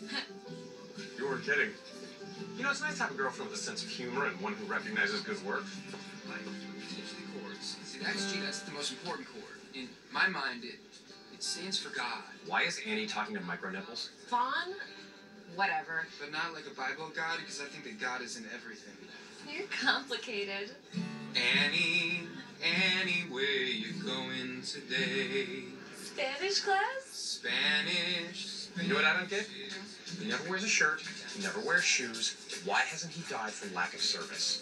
You were kidding. You know, it's nice to have a girlfriend with a sense of humor and one who recognizes good work. Like, teach the chords. See, the XG, that's the most important chord. In my mind, it it stands for God, Why is Annie talking to micro nipples? Vaughn? Whatever. but not like a Bible God, because I think that God is in everything. You're complicated. Annie, Annie, where you going today? Spanish class? Spanish. You know what I don't get? He never wears a shirt. He never wears shoes. Why hasn't he died from lack of service?